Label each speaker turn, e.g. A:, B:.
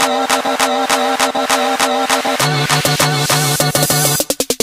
A: Bye.